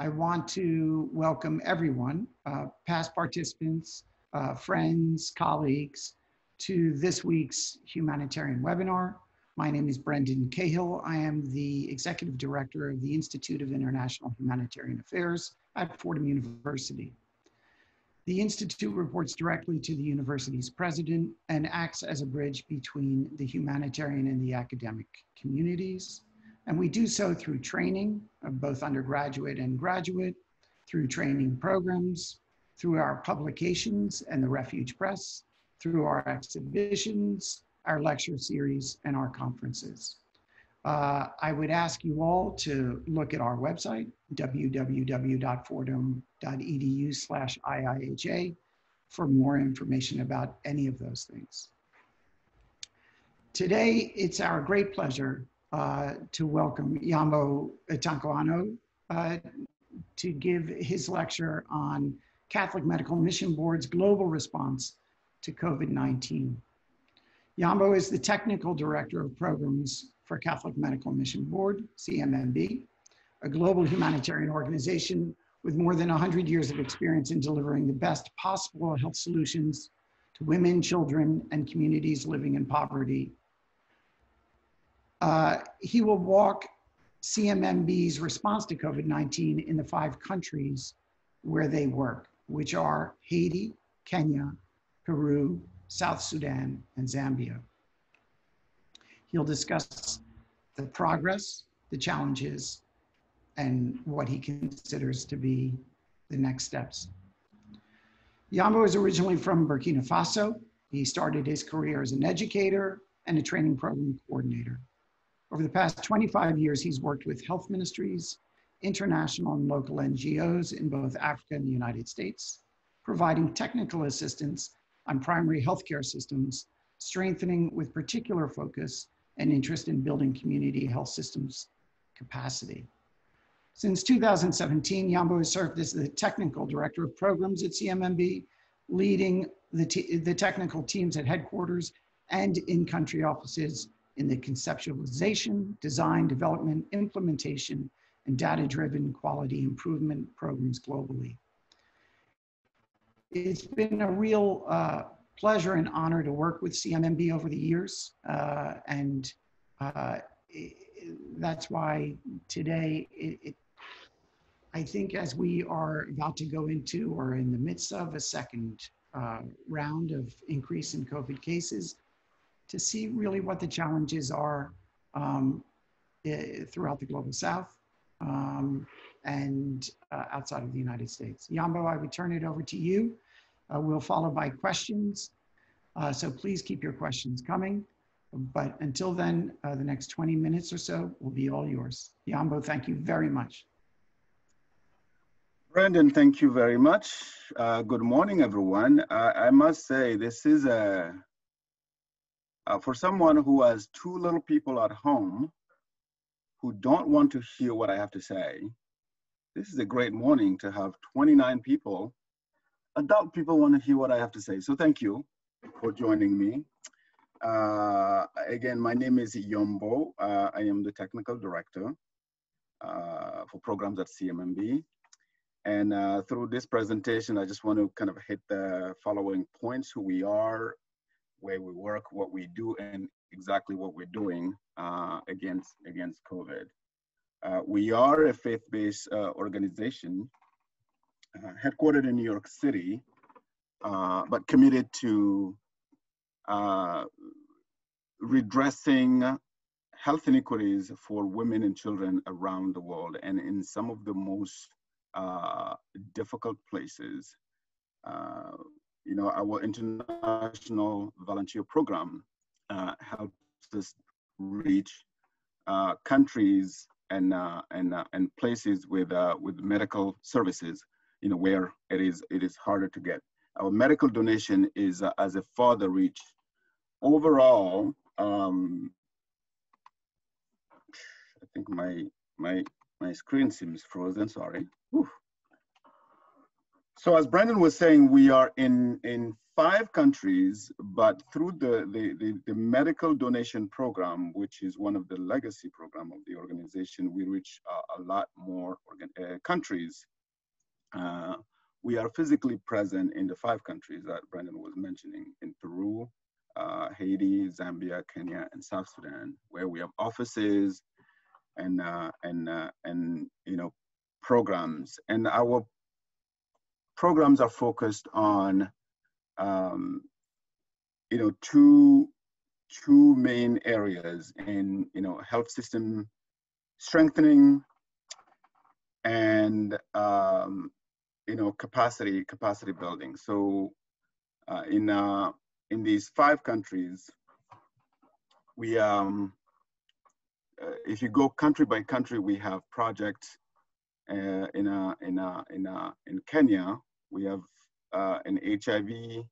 I want to welcome everyone, uh, past participants, uh, friends, colleagues, to this week's humanitarian webinar. My name is Brendan Cahill. I am the Executive Director of the Institute of International Humanitarian Affairs at Fordham University. The Institute reports directly to the university's president and acts as a bridge between the humanitarian and the academic communities. And we do so through training of both undergraduate and graduate, through training programs, through our publications and the Refuge Press, through our exhibitions, our lecture series, and our conferences. Uh, I would ask you all to look at our website, www.fordham.edu slash IIHA for more information about any of those things. Today, it's our great pleasure uh, to welcome Yambo Tankoano uh, to give his lecture on Catholic Medical Mission Board's global response to COVID-19. Yambo is the Technical Director of Programs for Catholic Medical Mission Board, CMMB, a global humanitarian organization with more than 100 years of experience in delivering the best possible health solutions to women, children, and communities living in poverty. Uh, he will walk CMMB's response to COVID-19 in the five countries where they work, which are Haiti, Kenya, Peru, South Sudan, and Zambia. He'll discuss the progress, the challenges, and what he considers to be the next steps. Yambo is originally from Burkina Faso. He started his career as an educator and a training program coordinator. Over the past 25 years, he's worked with health ministries, international and local NGOs in both Africa and the United States, providing technical assistance on primary healthcare systems, strengthening with particular focus and interest in building community health systems capacity. Since 2017, Yambo has served as the technical director of programs at CMMB, leading the, the technical teams at headquarters and in country offices in the conceptualization, design, development, implementation, and data-driven quality improvement programs globally. It's been a real uh, pleasure and honor to work with CMMB over the years. Uh, and uh, it, that's why today, it, it, I think as we are about to go into or in the midst of a second uh, round of increase in COVID cases, to see really what the challenges are um, throughout the global south um, and uh, outside of the United States. Yambo, I would turn it over to you. Uh, we'll follow by questions. Uh, so please keep your questions coming. But until then, uh, the next 20 minutes or so will be all yours. Yambo, thank you very much. Brendan, thank you very much. Uh, good morning, everyone. I must say, this is a, uh, for someone who has two little people at home who don't want to hear what I have to say, this is a great morning to have 29 people adult people want to hear what I have to say. So thank you for joining me. Uh, again, my name is Yombo. Uh, I am the technical director uh, for programs at CMMB. And uh, through this presentation, I just want to kind of hit the following points, who we are, where we work, what we do, and exactly what we're doing uh, against, against COVID. Uh, we are a faith-based organization uh, headquartered in New York City, uh, but committed to uh, redressing health inequities for women and children around the world and in some of the most uh, difficult places. Uh, you know, our international volunteer program uh, helps us reach countries and, and, and places with, with medical services you know, where it is, it is harder to get. Our medical donation is uh, as a further reach. Overall, um, I think my, my, my screen seems frozen, sorry. Whew. So as Brandon was saying, we are in, in five countries, but through the, the, the, the, medical donation program, which is one of the legacy program of the organization, we reach uh, a lot more organ, uh, countries. Uh, we are physically present in the five countries that Brandon was mentioning, in Peru, uh, Haiti, Zambia, Kenya, and South Sudan, where we have offices and, uh, and, uh, and you know, programs. And our programs are focused on, um, you know, two two main areas in, you know, health system strengthening and, um, you know, capacity capacity building. So, uh, in uh, in these five countries, we um, uh, if you go country by country, we have projects uh, in a, in a, in a, in Kenya we have uh, an HIV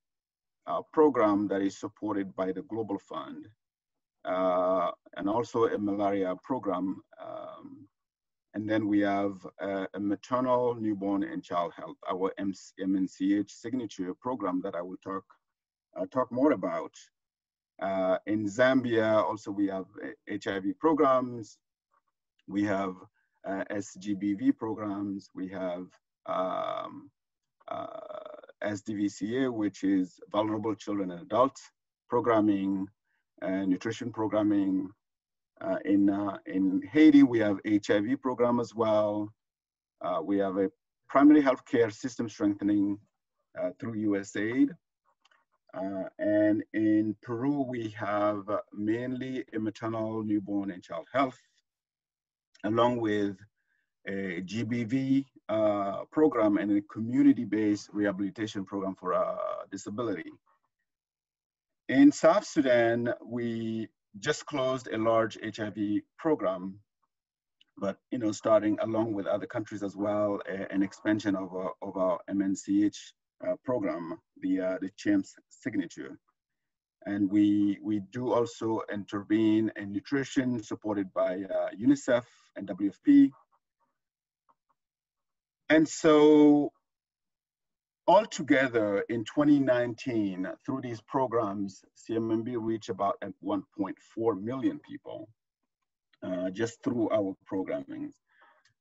uh, program that is supported by the Global Fund, uh, and also a malaria program. Um, and then we have a, a, maternal, newborn, and child health, our MNCH signature program that I will talk uh, talk more about. Uh, in Zambia, also we have HIV programs. We have uh, SGBV programs. We have um, uh, SDVCA, which is vulnerable children and adults programming, and nutrition programming. Uh, in, uh, in Haiti, we have HIV program as well. Uh, we have a primary healthcare system strengthening uh, through USAID. Uh, and in Peru, we have mainly maternal, newborn, and child health, along with a GBV uh, program and a community-based rehabilitation program for uh, disability. In South Sudan, we just closed a large HIV program, but you know, starting along with other countries as well, a, an expansion of, our, of our MNCH uh, program, the, uh, the CHAMPS signature. And we, we do also intervene in nutrition supported by uh, UNICEF and WFP, and so altogether in 2019, through these programs, CMMB reached about 1.4 million people uh, just through our programming.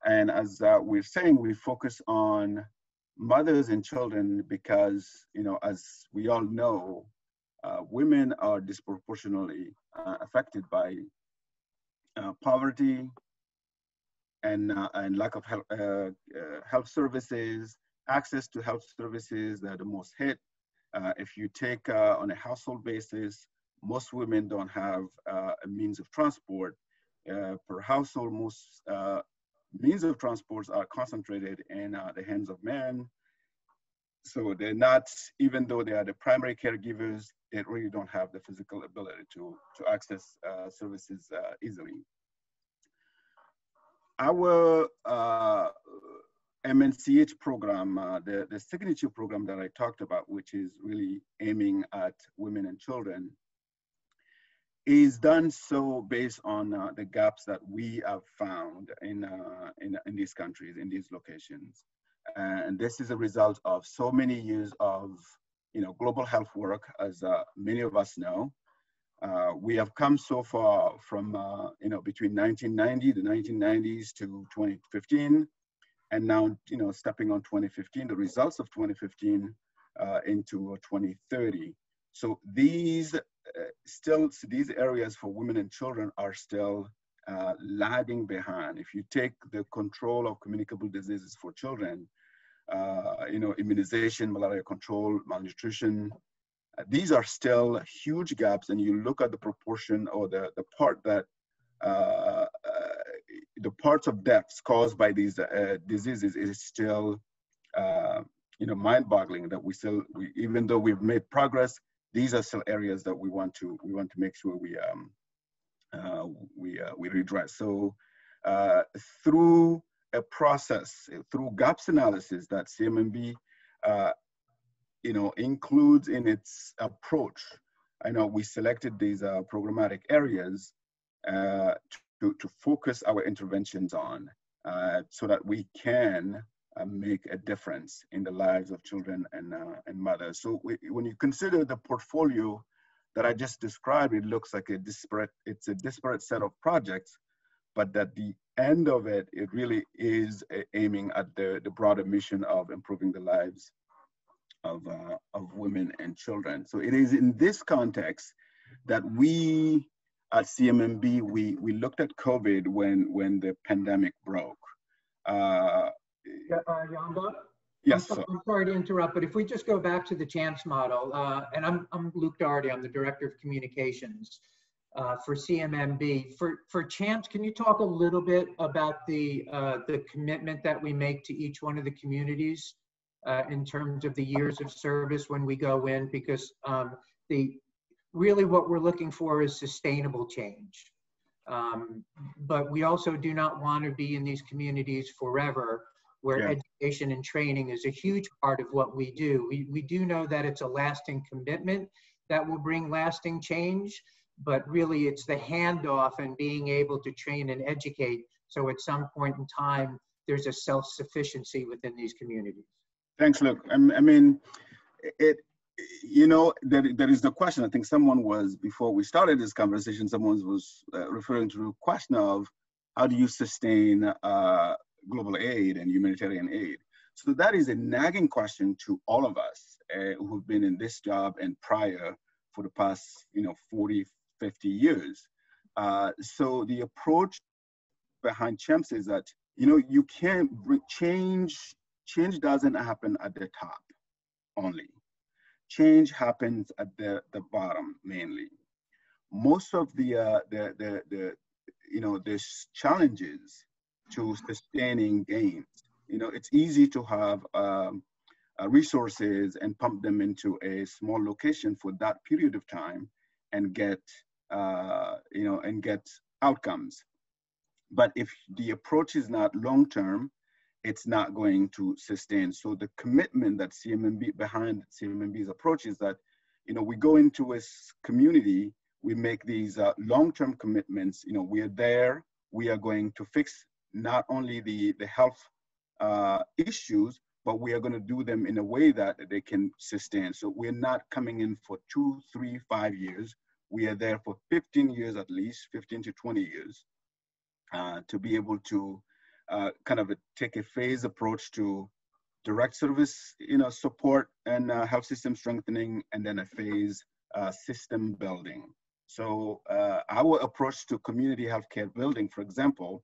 And as uh, we're saying, we focus on mothers and children because, you know, as we all know, uh, women are disproportionately uh, affected by uh, poverty, and, uh, and lack of health, uh, uh, health services, access to health services that are the most hit. if you take on a household basis, most women don't have a means of transport. per household, most means of transports are concentrated in the hands of men. So they're not, even though they are the primary caregivers, they really don't have the physical ability to, to access uh, services uh, easily our uh, MNCH program, uh, the, the signature program that I talked about, which is really aiming at women and children, is done so based on uh, the gaps that we have found in, uh, in, in these countries, in these locations. And this is a result of so many years of you know, global health work, as uh, many of us know, uh, we have come so far from, uh, you know, between 1990, the 1990s to 2015, and now, you know, stepping on 2015, the results of 2015 uh, into 2030. So these uh, still, these areas for women and children are still uh, lagging behind. If you take the control of communicable diseases for children, uh, you know, immunization, malaria control, malnutrition, these are still huge gaps and you look at the proportion or the, the part that uh, uh, the parts of deaths caused by these uh, diseases is still uh, you know mind-boggling that we still we, even though we've made progress these are still areas that we want to we want to make sure we um, uh, we uh, we redress. So through a process through gaps analysis that CMMB you know, includes in its approach. I know we selected these uh, programmatic areas uh, to, to focus our interventions on uh, so that we can uh, make a difference in the lives of children and, uh, and mothers. So we, when you consider the portfolio that I just described, it looks like a disparate, it's a disparate set of projects, but at the end of it, it really is aiming at the, the broader mission of improving the lives of, uh, of women and children. So it is in this context that we at CMMB, we, we looked at COVID when, when the pandemic broke. Uh, yeah, uh, Yamba? Yes, I'm. I'm sorry to interrupt, but if we just go back to the CHAMPS model, uh, and I'm, I'm Luke Dougherty, I'm the Director of Communications uh, for CMMB. For, for CHAMPS, can you talk a little bit about the, uh, the commitment that we make to each one of the communities uh, in terms of the years of service when we go in? Because um, the, really what we're looking for is sustainable change. Um, but we also do not want to be in these communities forever where yeah. education and training is a huge part of what we do. We, we do know that it's a lasting commitment that will bring lasting change, but really it's the handoff and being able to train and educate. So at some point in time, there's a self-sufficiency within these communities. Thanks, Luke. I mean, it, you know, there, there is the question. I think someone was, before we started this conversation, someone was uh, referring to the question of how do you sustain uh, global aid and humanitarian aid? So that is a nagging question to all of us uh, who've been in this job and prior for the past, you know, 40, 50 years. Uh, so the approach behind CHAMPS is that, you know, you can't change, change doesn't happen at the top only change happens at the, the bottom mainly. Most of the, uh, the, the, the, you know, there's challenges to sustaining gains. You know, it's easy to have um, uh, resources and pump them into a small location for that period of time and get, uh, you know, and get outcomes. But if the approach is not long-term, it's not going to sustain. So the commitment that CMMB behind CMMB's approach is that, you know, we go into a community, we make these uh, long-term commitments. You know, we are there. We are going to fix not only the the health uh, issues, but we are going to do them in a way that they can sustain. So we're not coming in for two, three, five years. We are there for 15 years at least, 15 to 20 years, uh, to be able to uh, kind of a, take a phase approach to direct service, you know, support and uh, health system strengthening, and then a phase uh, system building. So uh, our approach to community healthcare building, for example,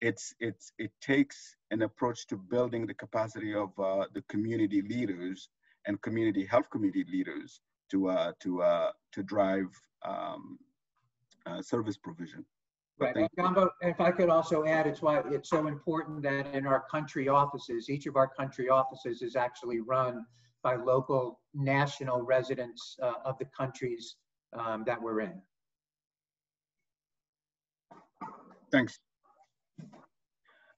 it's it's it takes an approach to building the capacity of uh, the community leaders and community health community leaders to to to drive um, service provision. Right. And Gamba, if I could also add, it's why it's so important that in our country offices, each of our country offices is actually run by local national residents uh, of the countries um, that we're in. Thanks.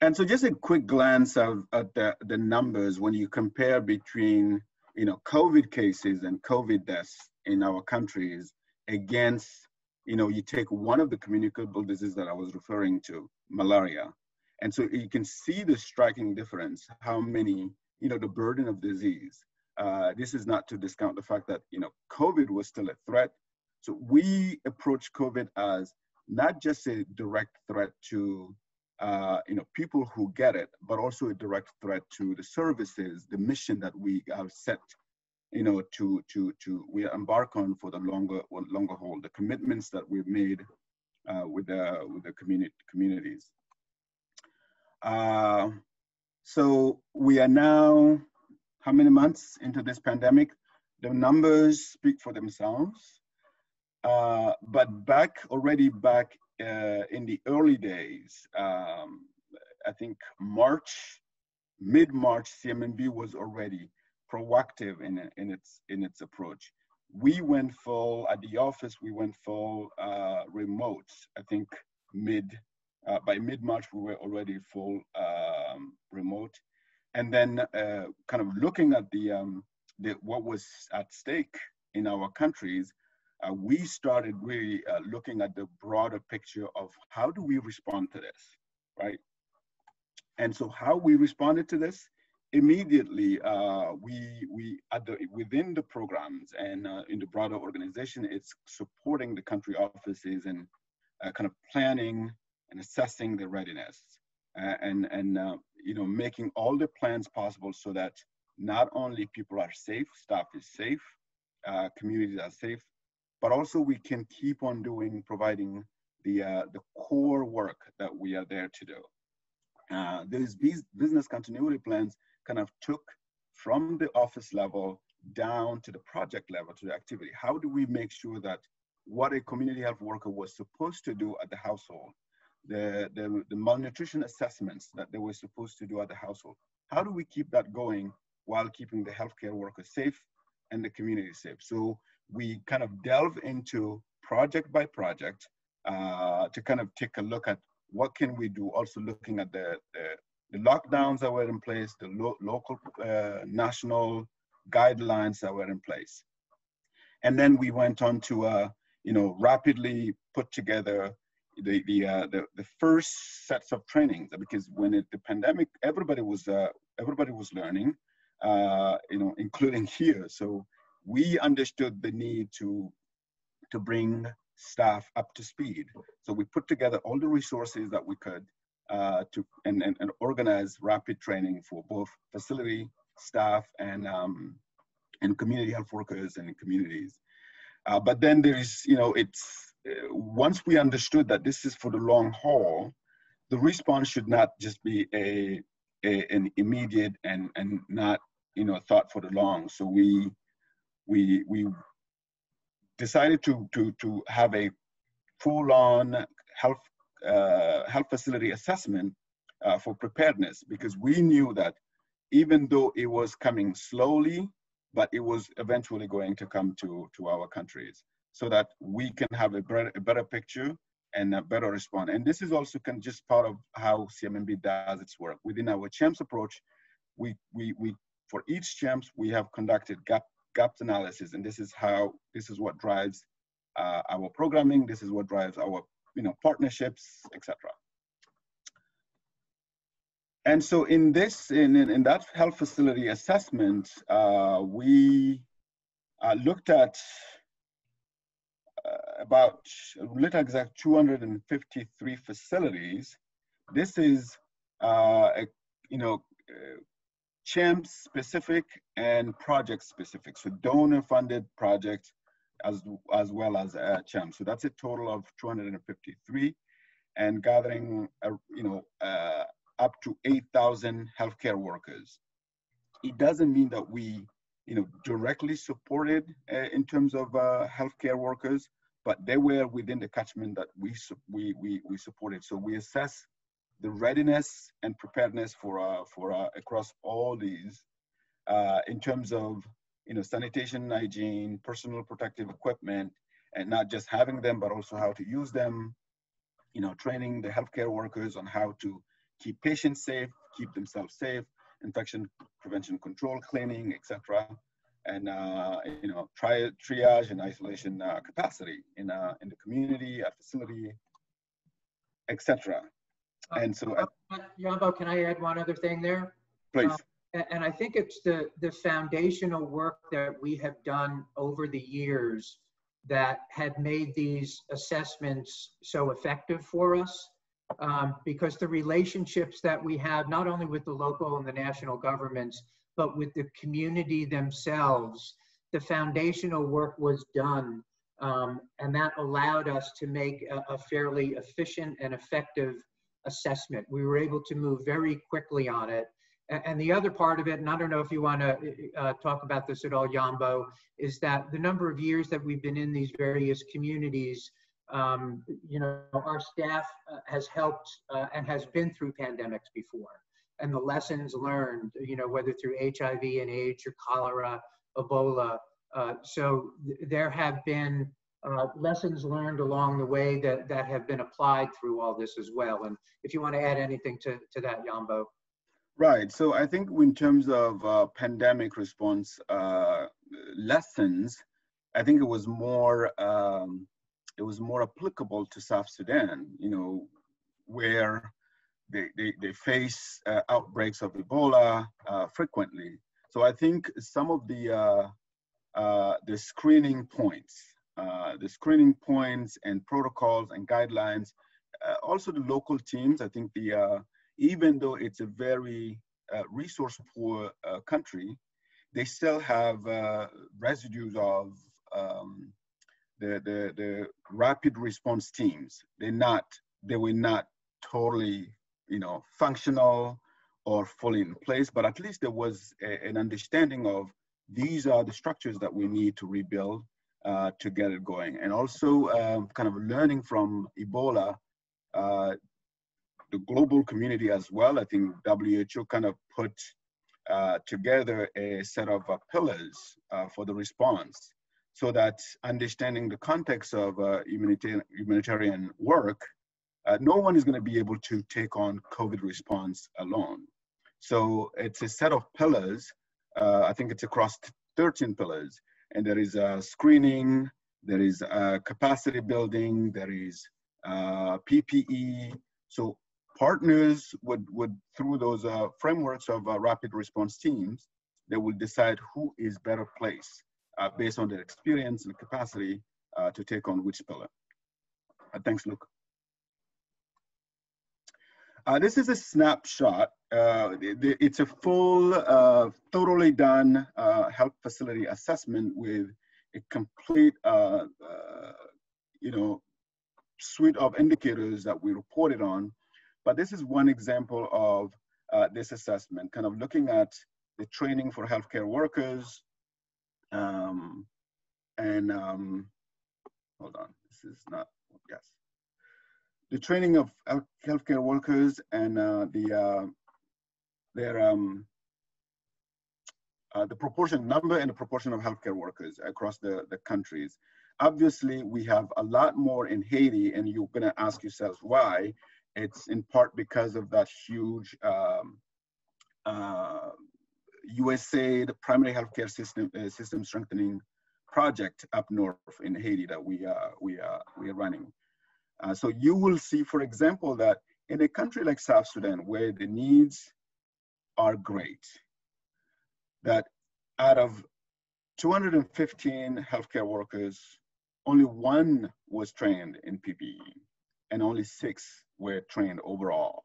And so just a quick glance of, at the, the numbers when you compare between, you know, COVID cases and COVID deaths in our countries against you know, you take one of the communicable diseases that I was referring to, malaria, and so you can see the striking difference, how many, you know, the burden of disease. Uh, this is not to discount the fact that, you know, COVID was still a threat. So we approach COVID as not just a direct threat to, uh, you know, people who get it, but also a direct threat to the services, the mission that we have set you know, to to to we embark on for the longer longer haul, the commitments that we've made uh, with the with the community communities. Uh, so we are now how many months into this pandemic? The numbers speak for themselves. Uh, but back already back uh, in the early days, um, I think March, mid March, CMMB was already proactive in, in, its, in its approach. We went full, at the office, we went full uh, remote. I think mid, uh, by mid-March, we were already full um, remote. And then uh, kind of looking at the, um, the, what was at stake in our countries, uh, we started really uh, looking at the broader picture of how do we respond to this, right? And so how we responded to this immediately uh, we we the within the programs and uh, in the broader organization it's supporting the country offices and uh, kind of planning and assessing the readiness uh, and and uh, you know making all the plans possible so that not only people are safe staff is safe uh, communities are safe but also we can keep on doing providing the the core work that we are there to do. Uh, these business continuity plans kind of took from the office level down to the project level to the activity. How do we make sure that what a community health worker was supposed to do at the household, the, the, the malnutrition assessments that they were supposed to do at the household, how do we keep that going while keeping the healthcare worker safe and the community safe? So we kind of delve into project by project uh, to kind of take a look at what can we do, also looking at the, the the lockdowns that were in place, the lo local, uh, national guidelines that were in place. And then we went on to, uh, you know, rapidly put together the the, uh, the, the first sets of trainings because when it, the pandemic, everybody was uh, everybody was learning, uh, you know, including here. So we understood the need to to bring staff up to speed. So we put together all the resources that we could uh, to and, and, and, organize rapid training for both facility staff and um, and community health workers and communities. Uh, but then there is, you know, it's uh, once we understood that this is for the long haul, the response should not just be a, a an immediate and and not you know thought for the long. So we we we decided to to to have a full on health health facility assessment uh, for preparedness because we knew that even though it was coming slowly, but it was eventually going to come to, to our countries so that we can have a better, a better picture and a better response. And this is also can just part of how CMMB does its work. Within our CHAMPS approach, we, we, we for each CHAMPS, we have conducted gap, gaps analysis, and this is how, this is what drives uh, our programming, this is what drives our you know, partnerships, etc. And so in this, in, in, in that health facility assessment, uh, we uh, looked at uh, about little exact 253 facilities. This is, uh, a, you know, uh, CHAMP specific and project specific. So donor funded projects as, as well as uh. So that's a total of 253 and gathering, uh, you know, uh, up to 8,000 healthcare workers. It doesn't mean that we, you know, directly supported uh, in terms of uh, healthcare workers, but they were within the catchment that we, we, we, we supported. So we assess the readiness and preparedness for, for across all these in terms of you know, sanitation, hygiene, personal protective equipment, and not just having them, but also how to use them, you know, training the healthcare workers on how to keep patients safe, keep themselves safe, infection prevention control, cleaning, etc. And, uh, you know, tri triage and isolation uh, capacity in, uh, in the community, at facility, etc. And so- uh, Yambo, can I add one other thing there? Please. And I think it's the, the foundational work that we have done over the years that had made these assessments so effective for us. Um, because the relationships that we have, not only with the local and the national governments, but with the community themselves, the foundational work was done. Um, and that allowed us to make a, a fairly efficient and effective assessment. We were able to move very quickly on it and the other part of it, and I don't know if you want to uh, talk about this at all, Yambo, is that the number of years that we've been in these various communities, um, you know, our staff uh, has helped uh, and has been through pandemics before. And the lessons learned, you know, whether through HIV and AIDS or cholera, Ebola. Uh, so th there have been uh, lessons learned along the way that, that have been applied through all this as well. And if you want to add anything to, to that, Yambo. Right. So I think in terms of uh, pandemic response uh, lessons, I think it was more um, it was more applicable to South Sudan. You know, where they, they, they face uh, outbreaks of Ebola uh, frequently. So I think some of the, uh, uh the screening points, the screening points and protocols and guidelines, also the local teams, I think the, even though it's a very resource poor country, they still have residues of um, the, the, the rapid response teams. They're not, they were not totally you know, functional or fully in place, but at least there was a, an understanding of these are the structures that we need to rebuild uh, to get it going. And also um, kind of learning from Ebola, uh, the global community as well, I think WHO kind of put uh, together a set of uh, pillars uh, for the response so that understanding the context of uh, humanitarian, humanitarian work uh, no one is going to be able to take on COVID response alone. So it's a set of pillars. Uh, I think it's across 13 pillars. And there is screening, there is capacity building, there is PPE. So partners would, would through those uh, frameworks of rapid response teams, they will decide who is better placed based on their experience and capacity to take on which pillar. thanks, Luke. Uh, this is a snapshot. Uh, it's a full, uh, thoroughly done uh, health facility assessment with a complete, uh, uh, you know, suite of indicators that we reported on. But this is one example of this assessment, kind of looking at the training for healthcare workers. Um, and um, hold on, this is not, yes the training of healthcare workers and uh, the uh, their um, uh, the proportion number and the proportion of healthcare workers across the, the countries. Obviously, we have a lot more in Haiti, and you're going to ask yourselves why. It's in part because of that huge um, USA, uh, the primary healthcare system uh, system strengthening project up north in Haiti that we uh, we we are running. Uh, so you will see, for example, that in a country like South Sudan, where the needs are great, that out of 215 healthcare workers, only one was trained in PPE, and only six were trained overall.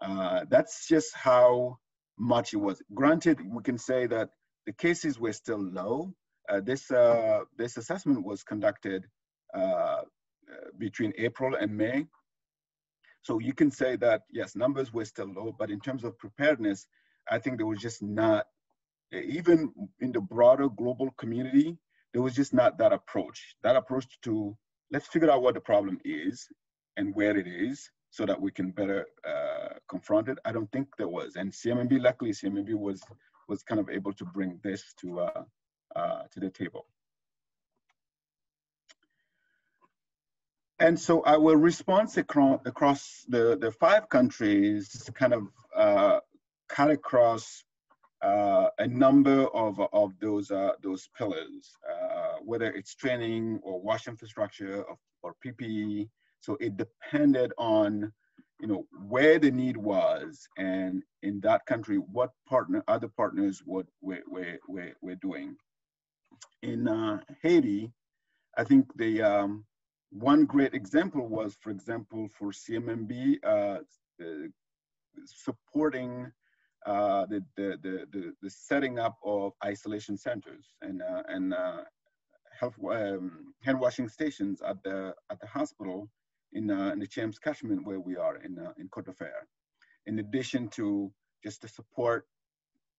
Uh, that's just how much it was. Granted, we can say that the cases were still low. Uh, this uh, this assessment was conducted uh, between April and May. So you can say that, yes, numbers were still low, but in terms of preparedness, I think there was just not, even in the broader global community, there was just not that approach. That approach to let's figure out what the problem is and where it is so that we can better uh, confront it. I don't think there was. And CMMB, luckily, CMMB was was kind of able to bring this to uh, uh, to the table. And so our response across, the, the five countries kind of uh, cut across uh, a number of, of those, uh, those pillars, uh, whether it's training or wash infrastructure or, or PPE. So it depended on you know where the need was and in that country what partner other partners would were, were, were, were doing. In uh, haiti i think the um, one great example was, for example, for CMMB, uh, uh, supporting uh, the, the, the, the, setting up of isolation centers and, uh, and uh, health, um, hand washing stations at the, at the hospital in, uh, in the Champs catchment where we are in, in Cote d'Ivoire. In addition to just the support,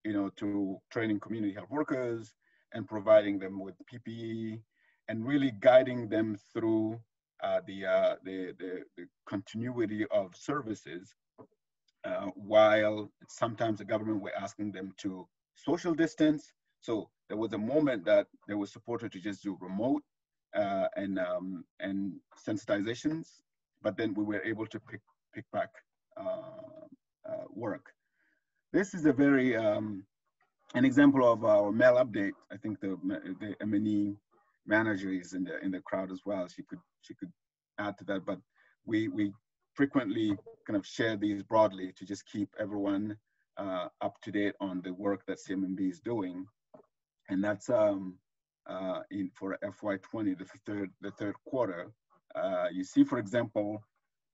you know, to training community health workers and providing them with PPE and really guiding them through uh, the, uh, the, the, the, continuity of services uh, while sometimes the government were asking them to social distance. So there was a moment that they were supported to just do remote uh, and, um, and sensitizations, but then we were able to pick, pick back uh, uh, work. This is a very, um, an example of our mail update. I think the, the M&E manager is in the in the crowd as well. She could she could add to that. But we we frequently kind of share these broadly to just keep everyone uh, up to date on the work that CMMB is doing. And that's um, uh, in for FY20, the third, the third quarter. Uh, you see, for example,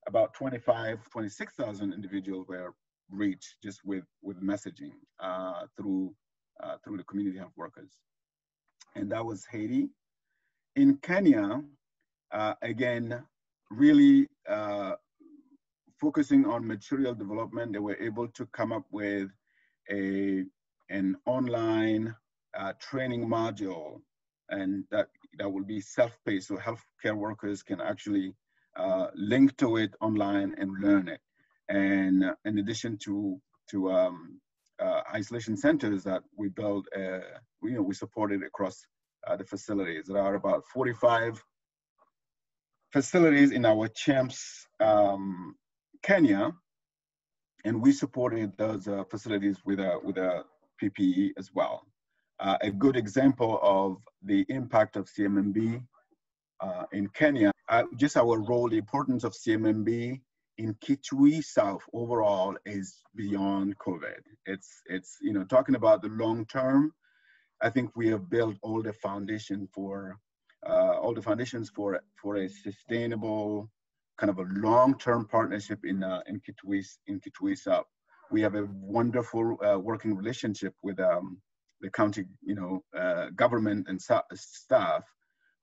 about 25, 26,000 individuals were reached just with, with messaging uh, through, uh, through the community health workers. And that was Haiti. In Kenya, uh, again, really uh, focusing on material development, they were able to come up with a, an online uh, training module and that, that will be self-paced so healthcare workers can actually uh, link to it online and learn it. And uh, in addition to, to um, uh, isolation centers that we built, uh, we, you know, we supported across uh, the facilities. There are about 45 facilities in our CHAMPS um, Kenya, and we supported those uh, facilities with a, with a PPE as well. Uh, a good example of the impact of CMMB uh, in Kenya, uh, just our role, the importance of CMMB in Kitui South overall is beyond COVID. It's, it's you know, talking about the long term, I think we have built all the foundation for, uh, all the foundations for, for a sustainable, kind of a long-term partnership in, uh, in, Kitui, in Kitui South. We have a wonderful working relationship with um, the county, you know, uh, government and staff,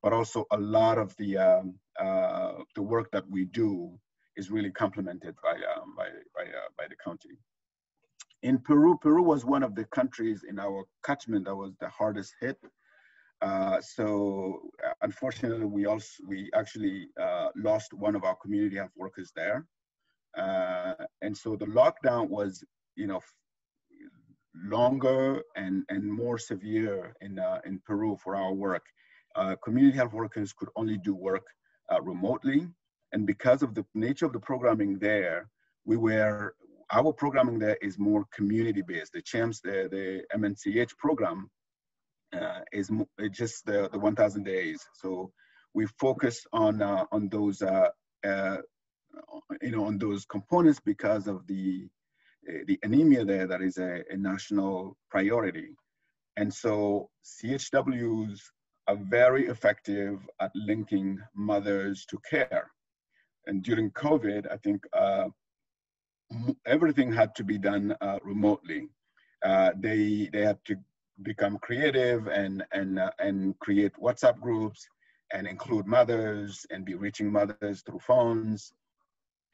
but also a lot of the um, uh, the work that we do is really complemented by um, by by, uh, by the county. In Peru, Peru was one of the countries in our catchment that was the hardest hit. Uh, so uh, unfortunately, we also we actually uh, lost one of our community health workers there, and so the lockdown was, you know, longer and and more severe in uh, in Peru for our work. Uh, community health workers could only do work remotely, and because of the nature of the programming there, we were our programming there is more community based. The CHAMPS, the, the MNCH program uh, is just the, the 1000 days. So we focus on, uh, on those, uh, uh, you know, on those components because of the, the anemia there that is a, a national priority. And so CHWs are very effective at linking mothers to care. And during COVID, I think uh, everything had to be done uh, remotely. Uh, they they had to become creative and and uh, and create WhatsApp groups and include mothers and be reaching mothers through phones,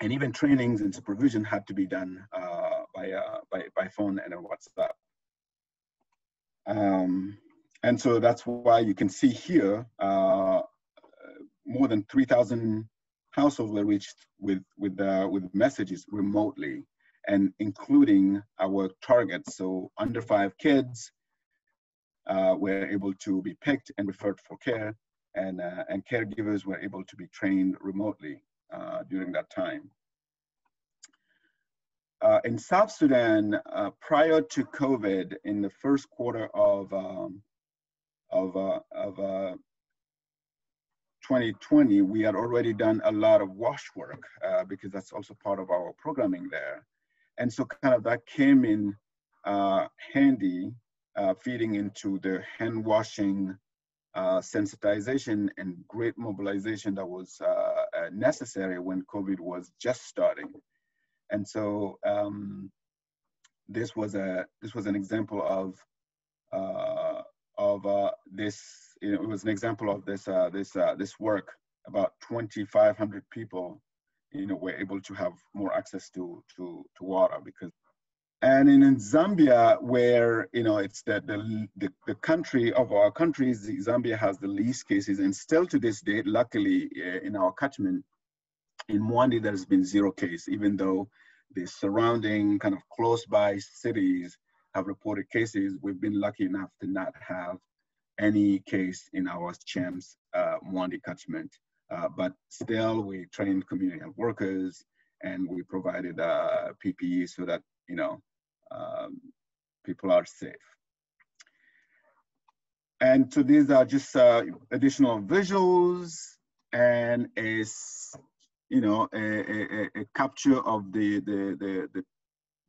and even trainings and supervision had to be done uh, by uh, by by phone and WhatsApp. Um, and so that's why you can see here uh, more than 3,000 households were reached with with uh, with messages remotely, and including our targets. So under five kids uh, were able to be picked and referred for care, and uh, and caregivers were able to be trained remotely uh, during that time. Uh, in South Sudan, uh, prior to COVID, in the first quarter of um, of, of 2020, we had already done a lot of wash work uh, because that's also part of our programming there. And so kind of that came in uh, handy, uh, feeding into the hand washing uh, sensitization and great mobilization that was uh, uh, necessary when COVID was just starting. And so um, this was a this was an example of of this you know, it was an example of this uh, this uh, this work. About 2,500 people, you know, were able to have more access to to to water because. And in, in Zambia, where you know it's the, the the the country of our countries, Zambia has the least cases, and still to this date, luckily uh, in our catchment, in Mwandi there has been zero case, even though the surrounding kind of close by cities have reported cases. We've been lucky enough to not have any case in our CHAMPS uh, Mwandi catchment. Uh, but still, we trained community health workers and we provided uh, PPE so that, you know, um, people are safe. And so these are just uh, additional visuals and a you know, a, a, a capture of the, the, the, the,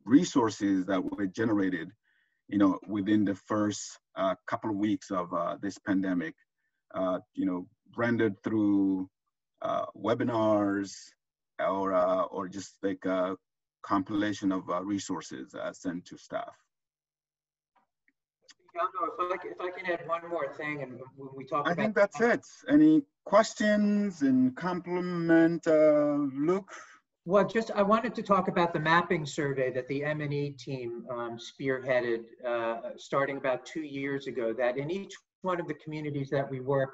resources that were generated, you know, within the first uh, couple of weeks of uh, this pandemic, uh, you know, rendered through uh, webinars or, uh, or just like a compilation of uh, resources sent to staff. If I, if I can add one more thing, and when we talk about, I think that's it. Any questions and compliment, uh, Luke? Well, just, I wanted to talk about the mapping survey that the M&E team um, spearheaded, uh, starting about two years ago, that in each one of the communities that we work,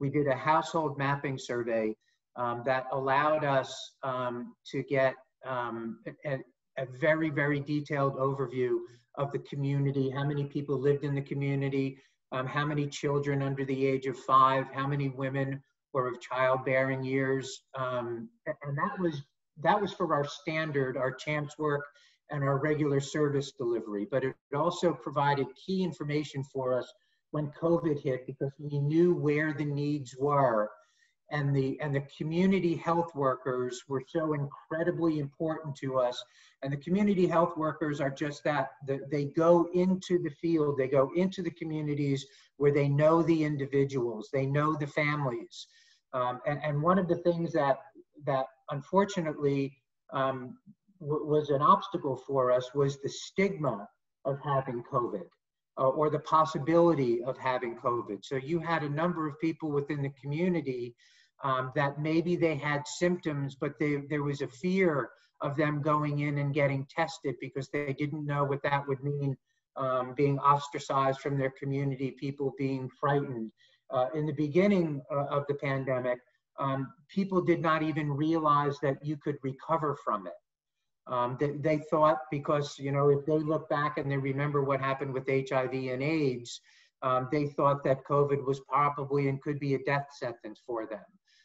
we did a household mapping survey um, that allowed us um, to get um, a, a very, very detailed overview of the community, how many people lived in the community, um, how many children under the age of five, how many women were of childbearing years. Um, and that was, that was for our standard, our chance work and our regular service delivery. But it also provided key information for us when COVID hit because we knew where the needs were and the and the community health workers were so incredibly important to us. And the community health workers are just that they go into the field they go into the communities where they know the individuals they know the families. Um, and, and one of the things that that unfortunately um, was an obstacle for us was the stigma of having covid uh, or the possibility of having covid. So you had a number of people within the community um, that maybe they had symptoms, but they, there was a fear of them going in and getting tested because they didn't know what that would mean, um, being ostracized from their community, people being frightened. Uh, in the beginning uh, of the pandemic, um, people did not even realize that you could recover from it. Um, they, they, thought because, you know, if they look back and they remember what happened with HIV and AIDS, um, they thought that COVID was probably and could be a death sentence for them.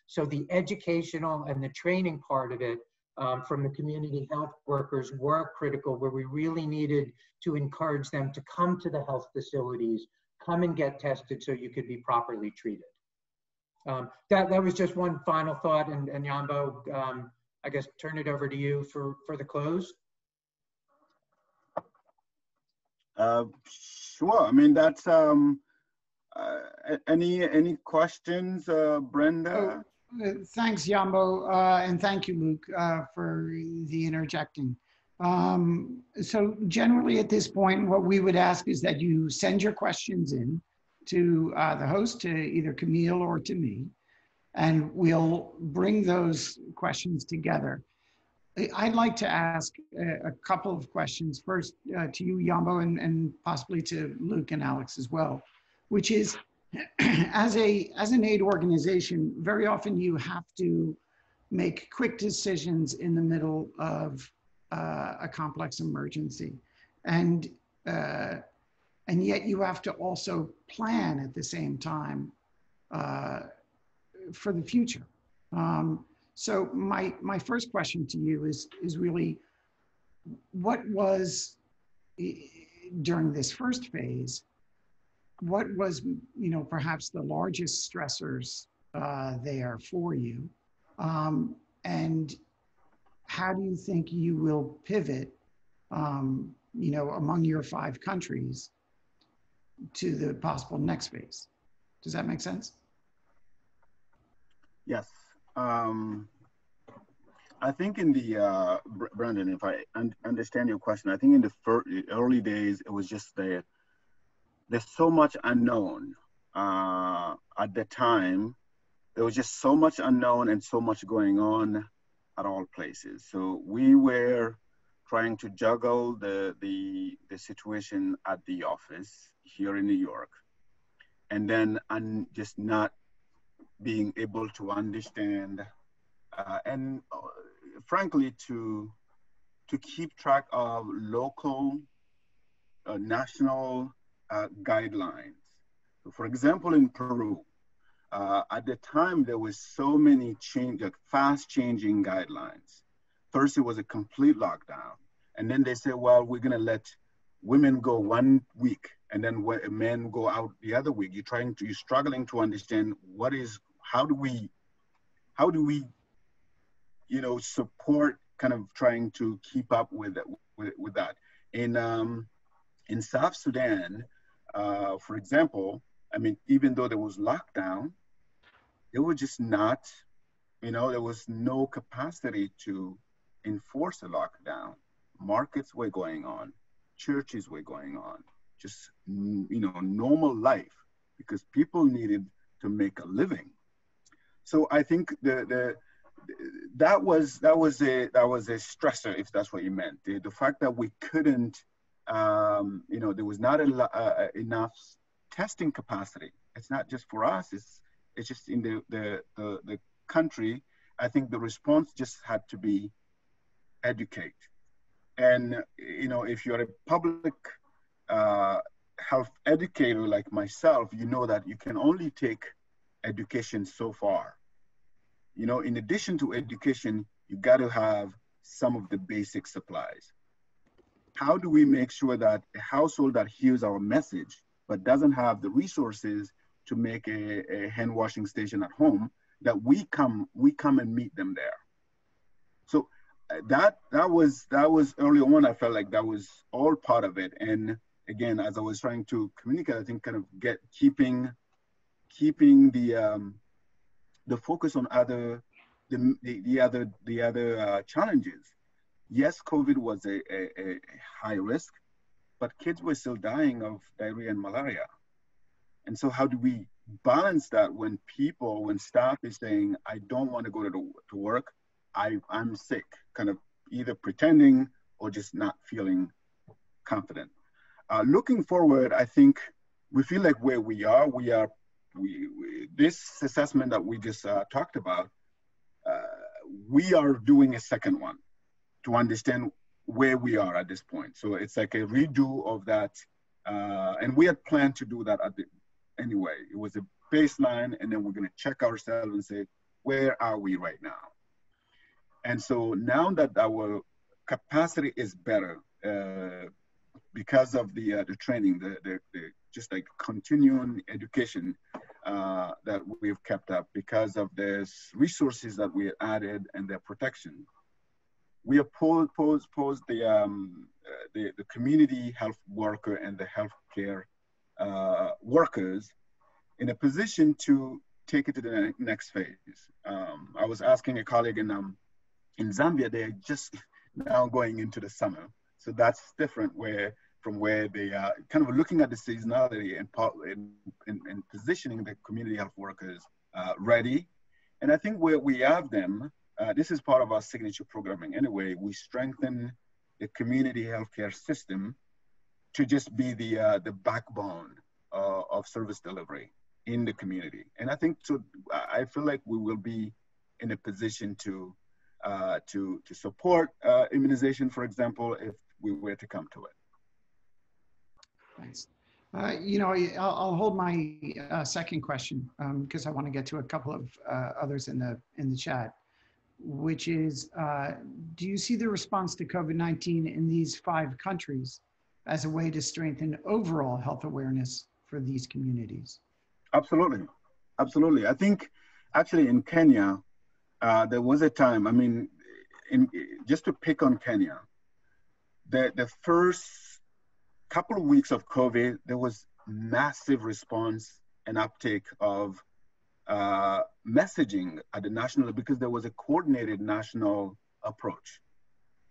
So the educational and the training part of it um, from the community health workers were critical where we really needed to encourage them to come to the health facilities, come and get tested so you could be properly treated. Um, that, that was just one final thought and, and Yombo, um, I guess turn it over to you for, for the close. Uh, sure, I mean, that's, um, uh, any, any questions, uh, Brenda? Oh, thanks, Yombo, uh, and thank you, Luke, uh, for the interjecting. Um, so generally at this point, what we would ask is that you send your questions in to uh, the host, to either Camille or to me, and we'll bring those questions together. I'd like to ask a, a couple of questions, first uh, to you, Yombo, and, and possibly to Luke and Alex as well, which is, as a as an aid organization, very often you have to make quick decisions in the middle of uh, a complex emergency, and uh, and yet you have to also plan at the same time uh, for the future. Um, so my my first question to you is is really, what was during this first phase what was, you know, perhaps the largest stressors uh, there for you? Um, and how do you think you will pivot, um, you know, among your five countries to the possible next phase? Does that make sense? Yes. Um, I think in the, uh, Brandon, if I un understand your question, I think in the early days, it was just the there's so much unknown uh, at the time. There was just so much unknown and so much going on at all places. So we were trying to juggle the the the situation at the office here in New York, and then and just not being able to understand uh, and uh, frankly to to keep track of local, uh, national, uh, guidelines. So for example, in Peru, uh, at the time there was so many change, like fast changing guidelines. First, it was a complete lockdown, and then they said, well, we're gonna let women go one week, and then men go out the other week. You're trying to, you're struggling to understand what is, how do we, how do we you know, support kind of trying to keep up with with, with that. In um, in South Sudan, uh, for example, I mean, even though there was lockdown, there was just not, you know, there was no capacity to enforce a lockdown. Markets were going on, churches were going on, just you know, normal life because people needed to make a living. So I think the the that was that was a that was a stressor if that's what you meant. The, the fact that we couldn't, um, you know, there was not a, uh, enough testing capacity. It's not just for us. It's it's just in the, the the the country. I think the response just had to be educate, and you know, if you're a public uh, health educator like myself, you know that you can only take education so far. You know, in addition to education, you got to have some of the basic supplies. How do we make sure that a household that hears our message but doesn't have the resources to make a, a hand washing station at home, that we come we come and meet them there. So uh, that that was that was early on. I felt like that was all part of it. And again, as I was trying to communicate, I think kind of get keeping keeping the um, the focus on other the, the, the other the other uh, challenges. Yes, COVID was a, a, a, high risk, but kids were still dying of diarrhea and malaria. And so, how do we balance that when people, when staff is saying, "I don't want to go to, to work, I I'm sick," kind of either pretending or just not feeling confident. Uh, looking forward, I think we feel like where we are, we are we, we, this assessment that we just uh, talked about, uh, we are doing a second one to understand where we are at this point. So it's like a redo of that. Uh, and we had planned to do that at the, anyway. It was a baseline, and then we're going to check ourselves and say, where are we right now? And so now that our capacity is better uh, because of the uh, the training, the, the, the just like continuing education uh, that we've kept up because of the resources that we added and their protection. We have posed, the, um, uh, the, the, community health worker and the healthcare uh, workers in a position to take it to the next phase. Um, I was asking a colleague in, um, in Zambia, they're just now going into the summer. So that's different where from where they are kind of looking at the seasonality and, and positioning the community health workers uh, ready. And I think where we have them, uh, this is part of our signature programming anyway, we strengthen the community healthcare system to just be the, uh, the backbone uh, of service delivery in the community. And I think so, I feel like we will be in a position to, uh, to, to support uh, immunization, for example, if we were to come to it. Thanks. Uh, you know, I'll, I'll hold my uh, second question because um, I want to get to a couple of uh, others in the in the chat, which is, uh, do you see the response to COVID-19 in these five countries as a way to strengthen overall health awareness for these communities? Absolutely, absolutely. I think actually in Kenya, uh, there was a time. I mean, in, just to pick on Kenya, the the first couple of weeks of COVID, there was massive response and uptake of uh, messaging at the national because there was a coordinated national approach.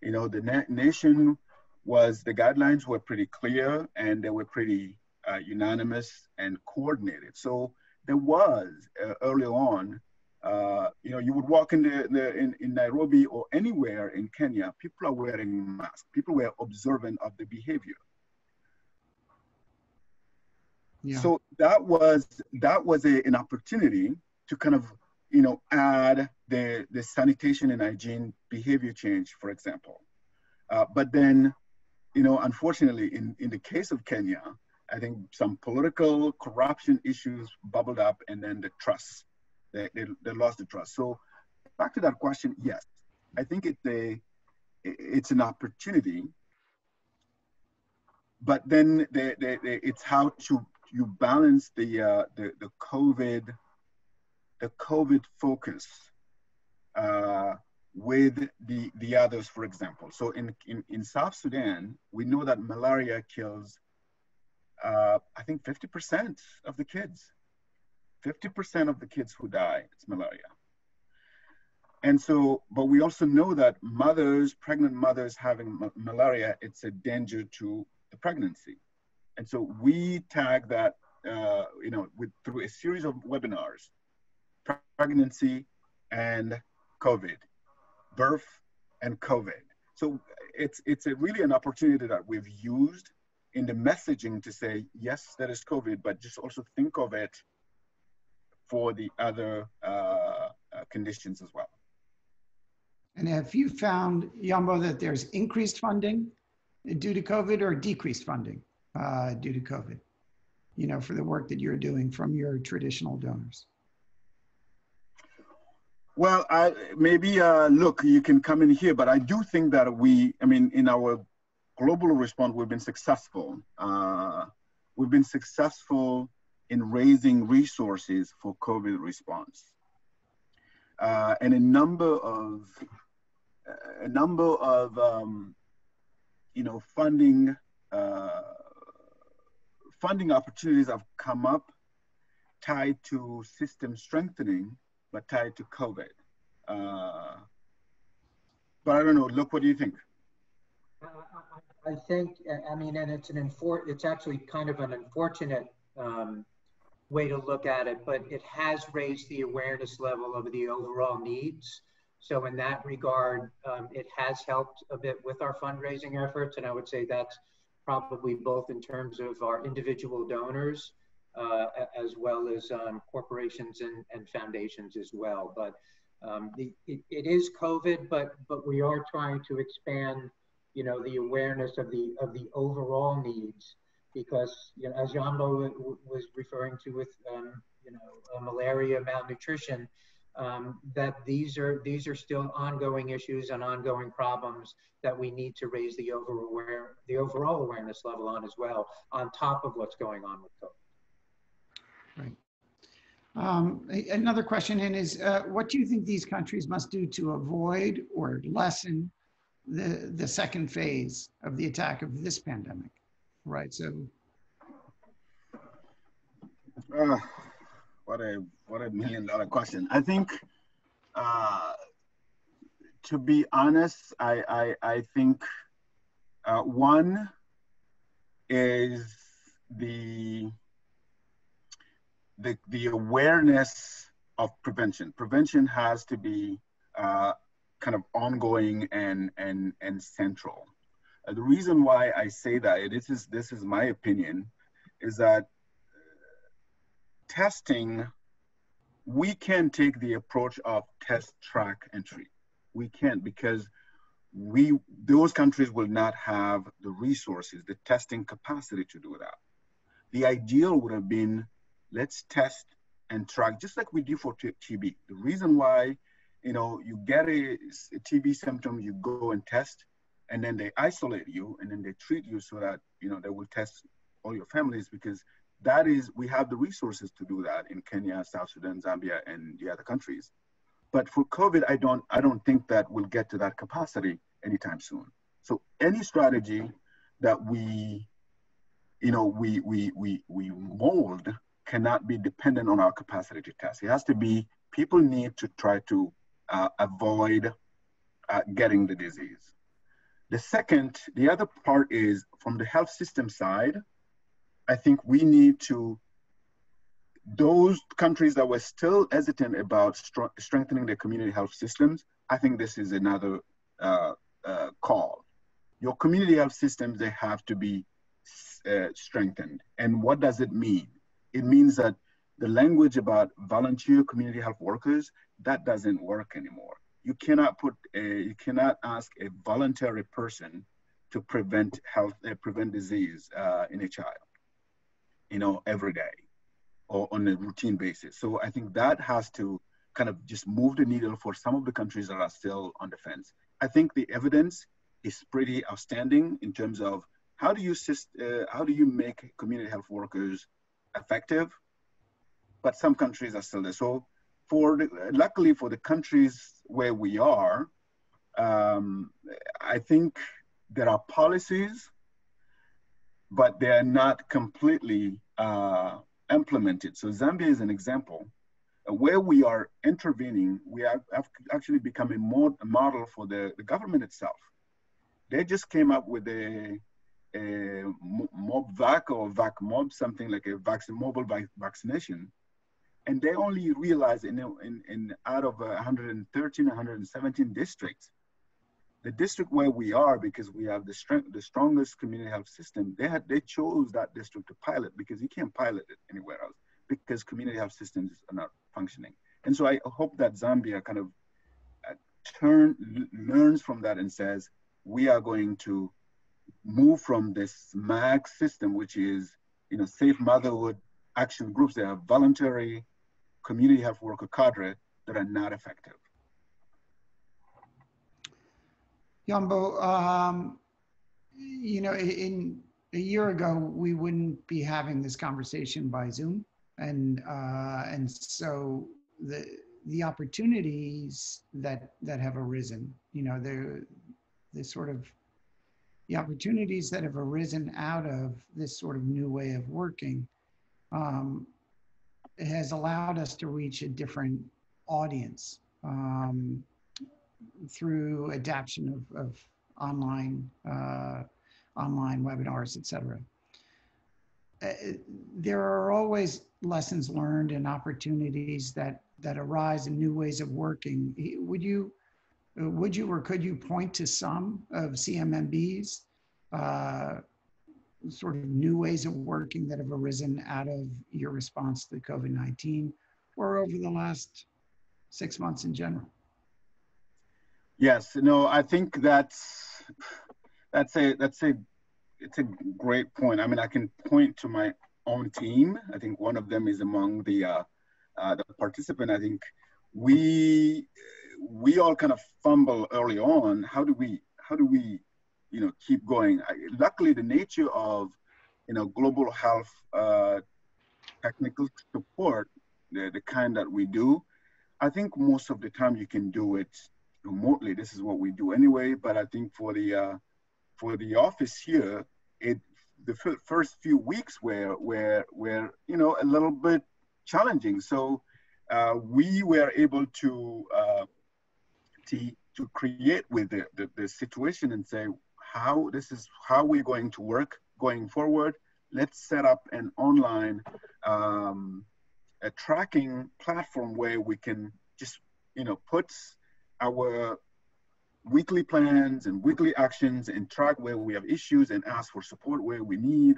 You know, the na- nation was the guidelines were pretty clear and they were pretty uh, unanimous and coordinated. So there was uh, early on, uh, you know, you would walk in, the, the, in, in Nairobi or anywhere in Kenya, people are wearing masks. People were observant of the behavior. So that was that was a, an opportunity to kind of you know add the the sanitation and hygiene behavior change, for example. Uh, but then, you know, unfortunately, in in the case of Kenya, I think some political corruption issues bubbled up, and then the trust they, they, they lost the trust. So back to that question, yes, I think it's a it's an opportunity but then the, the, the, it's how to you balance the uh, the the COVID the COVID focus uh, with the, the others, for example. So in, in, in South Sudan, we know that malaria kills, uh, I think 50% of the kids. 50% of the kids who die, it's malaria. And so, but we also know that mothers, pregnant mothers having malaria, it's a danger to the pregnancy. And so we tag that, uh, you know, with, through a series of webinars, pregnancy and COVID, birth and COVID. So it's, it's really an opportunity that we've used in the messaging to say, yes, there is COVID, but just also think of it for the other uh, uh, conditions as well. And have you found, Yombo, that there's increased funding due to COVID or decreased funding uh, due to COVID? You know, for the work that you're doing from your traditional donors. Well, I, maybe uh, Luke, you can come in here, but I do think that we, I mean, in our global response, we've been successful. Uh, we've been successful in raising resources for COVID response. Uh, and a number of a number of um, you know funding uh, funding opportunities have come up tied to system strengthening but tied to COVID. Uh, but I don't know. Luke, what do you think? I think, I mean, and it's an infor- it's actually kind of an unfortunate um, way to look at it, but it has raised the awareness level of the overall needs. So in that regard, um, it has helped a bit with our fundraising efforts, and I would say that's probably both in terms of our individual donors uh, as well as um, corporations and, and, foundations as well. But um, the, it, it is COVID, but but we are trying to expand, you know, the awareness of the of the overall needs because you know, as Yombo was referring to with um, you know malaria, malnutrition. Um, that these are these are still ongoing issues and ongoing problems that we need to raise the over aware the overall awareness level on as well, on top of what's going on with COVID. Right. Um, another question in is, uh, what do you think these countries must do to avoid or lessen the, the second phase of the attack of this pandemic? Right, so. Uh, what a what a million dollar question. I think, uh, to be honest, I I, I think uh, one is the the, the awareness of prevention. Prevention has to be uh, kind of ongoing and, and, and central. Uh, the reason why I say that, this is, this is my opinion, is that testing, we can take the approach of test, track, and treat. We can't because we those countries will not have the resources, the testing capacity to do that. The ideal would have been let's test and track just like we do for TB. The reason why, you know, you get a, a TB symptom, you go and test, and then they isolate you and then they treat you so that, you know, they will test all your families because that is, we have the resources to do that in Kenya, South Sudan, Zambia, and the other countries. But for COVID, I don't, I don't think that we'll get to that capacity anytime soon. So any strategy that we, you know, we, we, we, we mold cannot be dependent on our capacity to test. It has to be people need to try to uh, avoid uh, getting the disease. The second, the other part is from the health system side, I think we need to, those countries that were still hesitant about strengthening their community health systems, I think this is another uh, uh call. Your community health systems, they have to be uh, strengthened. And what does it mean? it means that the language about volunteer community health workers, that doesn't work anymore. You cannot put a, you cannot ask a voluntary person to prevent health, uh, prevent disease uh, in a child, you know, every day or on a routine basis. So I think that has to kind of just move the needle for some of the countries that are still on the fence. I think the evidence is pretty outstanding in terms of how do you uh, how do you make community health workers effective, but some countries are still there. So for the, luckily for the countries where we are, Um, I think there are policies, but they are not completely uh, implemented. So Zambia is an example uh, where we are intervening. We have, actually become a, mod, a model for the, the government itself. They just came up with a, a mob vac or vac mob, something like a vaccine, mobile by vaccination. And they only realized in, in, in out of 113, 117 districts, the district where we are, because we have the strength, the strongest community health system, they had they chose that district to pilot because you can't pilot it anywhere else because community health systems are not functioning. And so I hope that Zambia kind of uh, turn learns from that and says we are going to move from this MAG system, which is you know safe motherhood action groups that are voluntary community health worker cadre that are not effective. Yombo, um, you know, in a year ago, we wouldn't be having this conversation by Zoom. And, uh, and so the, the opportunities that, that have arisen, you know, the, the sort of, the opportunities that have arisen out of this sort of new way of working um, has allowed us to reach a different audience. Um, through adaptation of, of online uh, online webinars, etc. Uh, there are always lessons learned and opportunities that that arise in new ways of working. Would you would you or could you point to some of CMMB's uh, sort of new ways of working that have arisen out of your response to COVID-19 or over the last six months in general? Yes, no, I think that's that's a that's a it's a great point. I mean, I can point to my own team. I think one of them is among the uh, uh, the participant. I think we we all kind of fumble early on. How do we how do we you know keep going? I, luckily, the nature of you know global health uh, technical support, the the kind that we do, I think most of the time you can do it remotely. This is what we do anyway. But I think for the uh, for the office here, it the first few weeks were were were you know a little bit challenging. So uh, we were able to uh, to to create with the, the, the situation and say how this is how we're going to work going forward. Let's set up an online um, a tracking platform where we can just you know put our weekly plans and weekly actions and track where we have issues and ask for support where we need.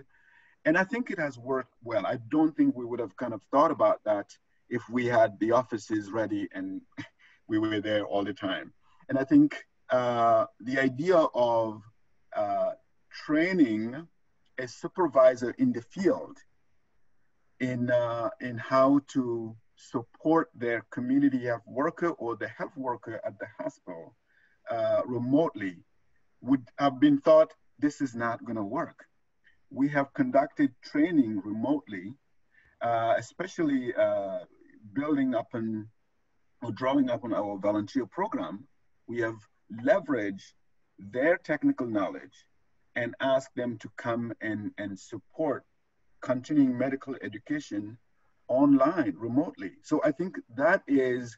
And I think it has worked well. I don't think we would have kind of thought about that if we had the offices ready and we were there all the time. And I think uh, the idea of uh, training a supervisor in the field in, uh, in how to support their community health worker or the health worker at the hospital uh, remotely would have been thought this is not going to work. We have conducted training remotely, uh, especially uh, building up and or drawing up on our volunteer program. We have leveraged their technical knowledge and asked them to come and, and support continuing medical education online remotely. So I think that is,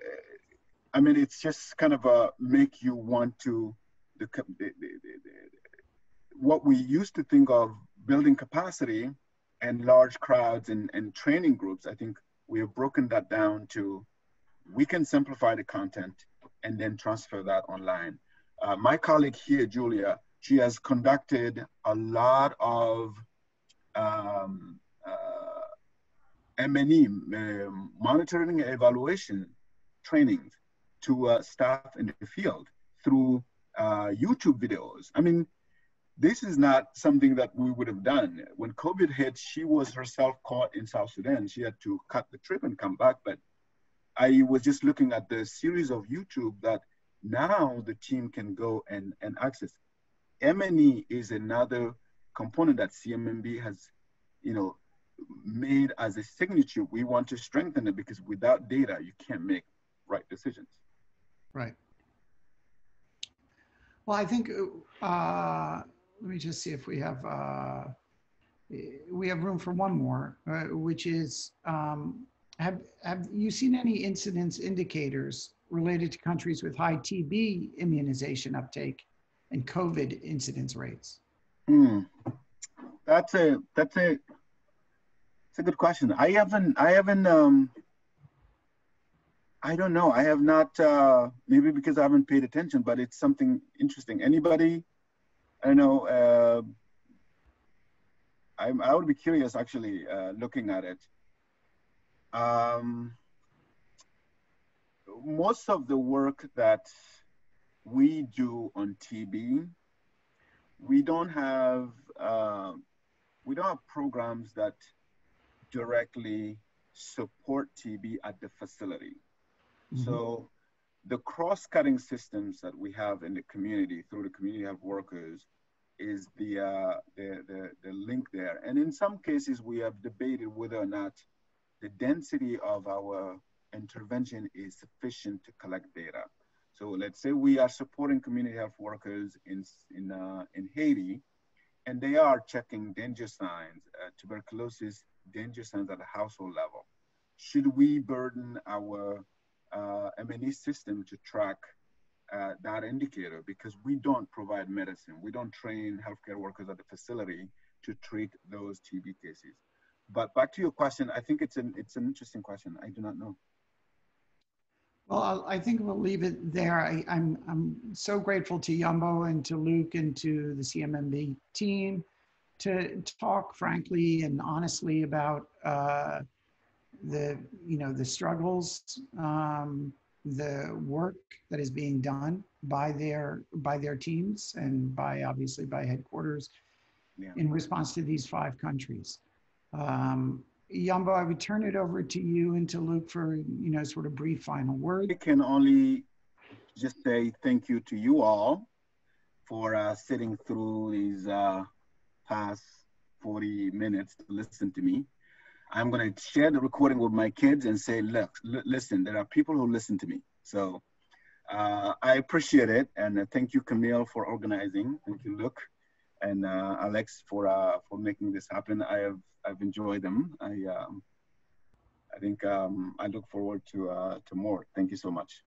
uh, I mean, it's just kind of a make you want to, the, the, the, what we used to think of building capacity and large crowds and, and training groups, I think we have broken that down to we can simplify the content and then transfer that online. Uh, my colleague here, Julia, she has conducted a lot of um, M&E, uh, monitoring evaluation training to uh, staff in the field through uh, YouTube videos. I mean, this is not something that we would have done. When COVID hit, she was herself caught in South Sudan. She had to cut the trip and come back. But I was just looking at the series of YouTube that now the team can go and, and access. M&E is another component that CMMB has, you know, made as a signature, we want to strengthen it because without data, you can't make right decisions. Right. Well, I think, uh, let me just see if we have, uh, we have room for one more, uh, which is, um, have, have you seen any incidence indicators related to countries with high TB immunization uptake and COVID incidence rates? Hmm. That's a that's a it's a good question. I haven't I haven't um I don't know. I have not uh maybe because I haven't paid attention, but it's something interesting. Anybody I don't know uh I I would be curious actually uh looking at it. Um most of the work that we do on TB, we don't have uh, we don't have programs that directly support TB at the facility. Mm-hmm. So the cross-cutting systems that we have in the community through the community health workers is the, uh, the, the, the link there. And in some cases, we have debated whether or not the density of our intervention is sufficient to collect data. So let's say we are supporting community health workers in, in, uh, in Haiti, and they are checking danger signs, uh, tuberculosis danger signs at the household level. Should we burden our uh, M&E system to track uh, that indicator? Because we don't provide medicine. We don't train healthcare workers at the facility to treat those TB cases. But back to your question, I think it's an, it's an interesting question. I do not know. Well, I think we'll leave it there. I, I'm, I'm so grateful to Yombo and to Luke and to the CMMB team to talk frankly and honestly about uh, the you know the struggles, um, the work that is being done by their by their teams and by obviously by headquarters yeah. in response to these five countries. Um, Yombo, I would turn it over to you and to Luke for, you know, sort of brief final word. I can only just say thank you to you all for uh, sitting through these uh, past 40 minutes to listen to me. I'm going to share the recording with my kids and say, look, listen, there are people who listen to me. So uh, I appreciate it. And uh, thank you, Camille, for organizing. Thank you, Luke and uh, Alex for uh, for making this happen. I have I've enjoyed them. I um, I think um, I look forward to uh, to more. Thank you so much.